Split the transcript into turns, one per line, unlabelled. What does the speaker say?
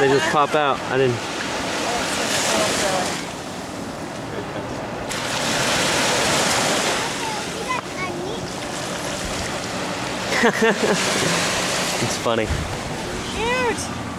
they just pop out. I didn't. it's funny.
Cute.